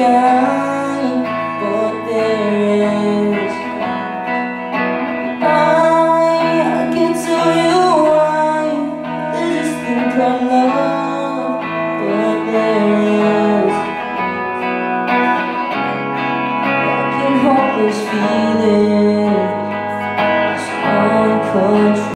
sky, but there is. I, I can tell you why there's this been called love, but there is. I can hold this feeling, it's uncontrollable.